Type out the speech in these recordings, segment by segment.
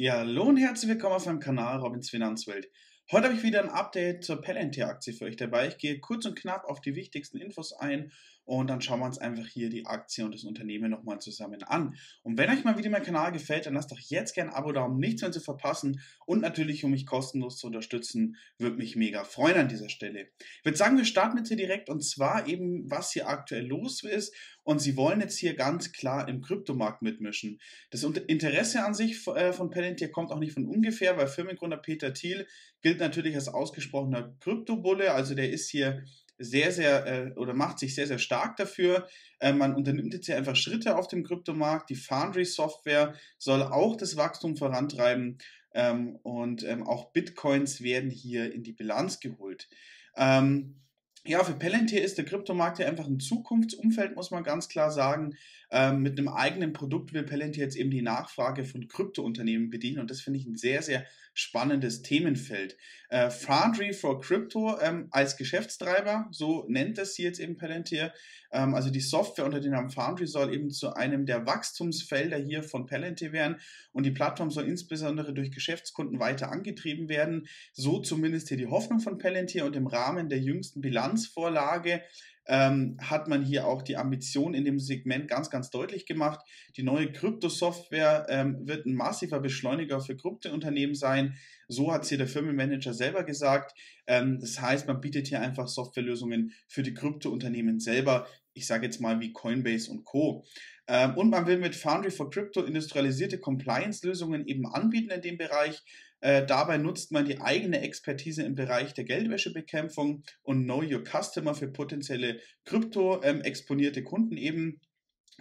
Ja, hallo und herzlich willkommen auf meinem Kanal Robins Finanzwelt. Heute habe ich wieder ein Update zur Palantir-Aktie für euch dabei. Ich gehe kurz und knapp auf die wichtigsten Infos ein und dann schauen wir uns einfach hier die Aktie und das Unternehmen nochmal zusammen an. Und wenn euch mal wieder mein Kanal gefällt, dann lasst doch jetzt gerne ein Abo da, um nichts mehr zu verpassen und natürlich, um mich kostenlos zu unterstützen, würde mich mega freuen an dieser Stelle. Ich würde sagen, wir starten jetzt hier direkt und zwar eben, was hier aktuell los ist und sie wollen jetzt hier ganz klar im Kryptomarkt mitmischen. Das Interesse an sich äh, von Palantir kommt auch nicht von ungefähr, weil Firmengründer Peter Thiel gilt natürlich als ausgesprochener Kryptobulle, also der ist hier sehr, sehr äh, oder macht sich sehr, sehr stark dafür. Äh, man unternimmt jetzt hier einfach Schritte auf dem Kryptomarkt. Die Foundry-Software soll auch das Wachstum vorantreiben ähm, und ähm, auch Bitcoins werden hier in die Bilanz geholt. Ähm, ja, für Palantir ist der Kryptomarkt ja einfach ein Zukunftsumfeld, muss man ganz klar sagen. Ähm, mit einem eigenen Produkt will Palantir jetzt eben die Nachfrage von Kryptounternehmen bedienen und das finde ich ein sehr, sehr spannendes Themenfeld. Äh, Foundry for Crypto ähm, als Geschäftstreiber, so nennt es sie jetzt eben Palantir. Ähm, also die Software unter dem Namen Foundry soll eben zu einem der Wachstumsfelder hier von Palantir werden und die Plattform soll insbesondere durch Geschäftskunden weiter angetrieben werden. So zumindest hier die Hoffnung von Palantir und im Rahmen der jüngsten Bilanzvorlage ähm, hat man hier auch die Ambition in dem Segment ganz, ganz deutlich gemacht. Die neue Kryptosoftware ähm, wird ein massiver Beschleuniger für Kryptounternehmen sein. So hat es hier der Firmenmanager selber gesagt. Ähm, das heißt, man bietet hier einfach Softwarelösungen für die Kryptounternehmen selber. Ich sage jetzt mal wie Coinbase und Co. Ähm, und man will mit Foundry for Crypto industrialisierte Compliance-Lösungen eben anbieten in dem Bereich. Äh, dabei nutzt man die eigene Expertise im Bereich der Geldwäschebekämpfung und Know Your Customer für potenzielle krypto-exponierte ähm, Kunden eben.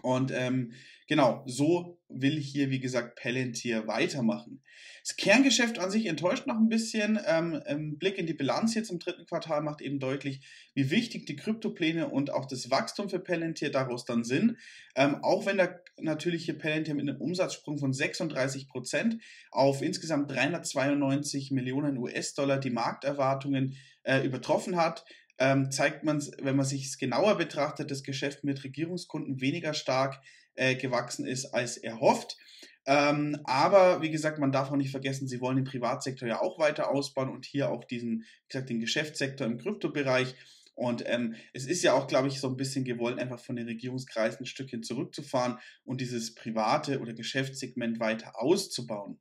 Und ähm, genau, so will hier, wie gesagt, Palantir weitermachen. Das Kerngeschäft an sich enttäuscht noch ein bisschen. Ähm, ein Blick in die Bilanz jetzt im dritten Quartal macht eben deutlich, wie wichtig die Kryptopläne und auch das Wachstum für Palantir daraus dann sind. Ähm, auch wenn da natürlich hier Palantir mit einem Umsatzsprung von 36 Prozent auf insgesamt 392 Millionen US-Dollar die Markterwartungen äh, übertroffen hat, ähm, zeigt man, wenn man sich es genauer betrachtet, das Geschäft mit Regierungskunden weniger stark äh, gewachsen ist als erhofft. Ähm, aber wie gesagt, man darf auch nicht vergessen, sie wollen den Privatsektor ja auch weiter ausbauen und hier auch diesen, wie gesagt, den Geschäftssektor im Kryptobereich. Und ähm, es ist ja auch, glaube ich, so ein bisschen gewollt, einfach von den Regierungskreisen ein Stückchen zurückzufahren und dieses private oder Geschäftssegment weiter auszubauen.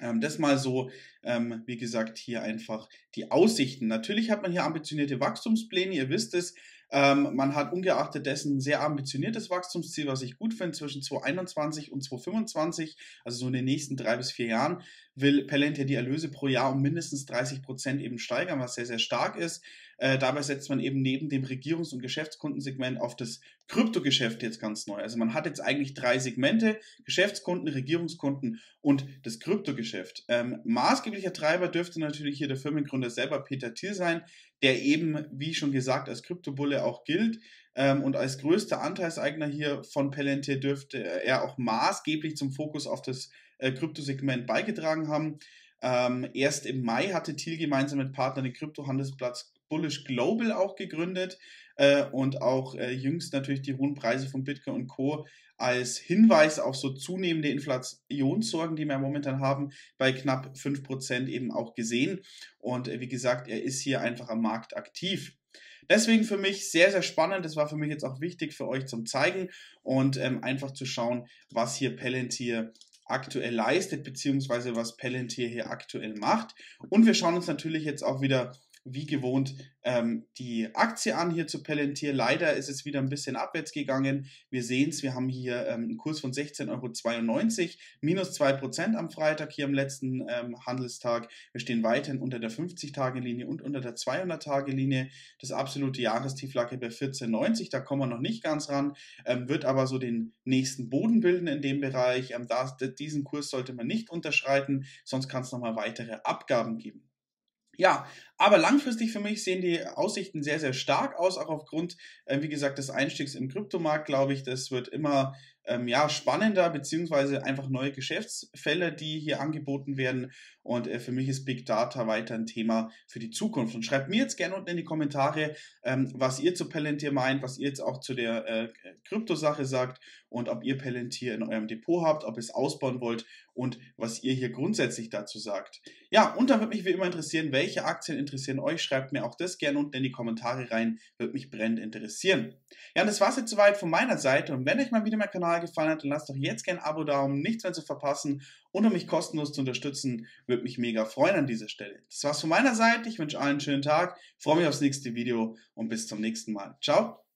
Ähm, das mal so, ähm, wie gesagt, hier einfach die Aussichten. Natürlich hat man hier ambitionierte Wachstumspläne, ihr wisst es. Ähm, man hat ungeachtet dessen ein sehr ambitioniertes Wachstumsziel, was ich gut finde, zwischen 2021 und 2025, also so in den nächsten drei bis vier Jahren, will Palantir die Erlöse pro Jahr um mindestens 30 Prozent eben steigern, was sehr, sehr stark ist. Äh, dabei setzt man eben neben dem Regierungs- und Geschäftskundensegment auf das Kryptogeschäft jetzt ganz neu. Also man hat jetzt eigentlich drei Segmente, Geschäftskunden, Regierungskunden und das Kryptogeschäft. Ähm, maßgeblicher Treiber dürfte natürlich hier der Firmengründer selber Peter Thiel sein, der eben, wie schon gesagt, als Kryptobulle auch gilt. Ähm, und als größter Anteilseigner hier von Palantir dürfte er auch maßgeblich zum Fokus auf das äh, Kryptosegment beigetragen haben. Ähm, erst im Mai hatte Thiel gemeinsam mit Partnern den Kryptohandelsplatz Bullish Global auch gegründet äh, und auch äh, jüngst natürlich die hohen Preise von Bitcoin und Co. als Hinweis auf so zunehmende Inflationssorgen, die wir momentan haben, bei knapp 5% eben auch gesehen. Und äh, wie gesagt, er ist hier einfach am Markt aktiv. Deswegen für mich sehr, sehr spannend. Das war für mich jetzt auch wichtig für euch zum Zeigen und ähm, einfach zu schauen, was hier Palantir aktuell leistet, beziehungsweise was Palantir hier aktuell macht. Und wir schauen uns natürlich jetzt auch wieder wie gewohnt ähm, die Aktie an hier zu Palantir. Leider ist es wieder ein bisschen abwärts gegangen. Wir sehen es, wir haben hier ähm, einen Kurs von 16,92 Euro, minus 2% am Freitag hier am letzten ähm, Handelstag. Wir stehen weiterhin unter der 50-Tage-Linie und unter der 200-Tage-Linie. Das absolute Jahrestief lag hier bei 14,90, da kommen wir noch nicht ganz ran, ähm, wird aber so den nächsten Boden bilden in dem Bereich. Ähm, da, diesen Kurs sollte man nicht unterschreiten, sonst kann es nochmal weitere Abgaben geben. Ja, aber langfristig für mich sehen die Aussichten sehr, sehr stark aus, auch aufgrund, äh, wie gesagt, des Einstiegs im Kryptomarkt, glaube ich, das wird immer ähm, ja, spannender, beziehungsweise einfach neue Geschäftsfälle, die hier angeboten werden. Und äh, für mich ist Big Data weiter ein Thema für die Zukunft. Und schreibt mir jetzt gerne unten in die Kommentare, ähm, was ihr zu Palantir meint, was ihr jetzt auch zu der äh, Kryptosache sagt und ob ihr Palantir in eurem Depot habt, ob ihr es ausbauen wollt und was ihr hier grundsätzlich dazu sagt. Ja, und da würde mich wie immer interessieren, welche Aktien interessieren euch. Schreibt mir auch das gerne unten in die Kommentare rein, würde mich brennend interessieren. Ja, und das war es jetzt soweit von meiner Seite. Und wenn euch mal wieder mein Kanal gefallen hat, dann lasst doch jetzt gerne ein Abo da, um nichts mehr zu verpassen und um mich kostenlos zu unterstützen, würde mich mega freuen an dieser Stelle. Das war's von meiner Seite. Ich wünsche allen einen schönen Tag, freue mich aufs nächste Video und bis zum nächsten Mal. Ciao.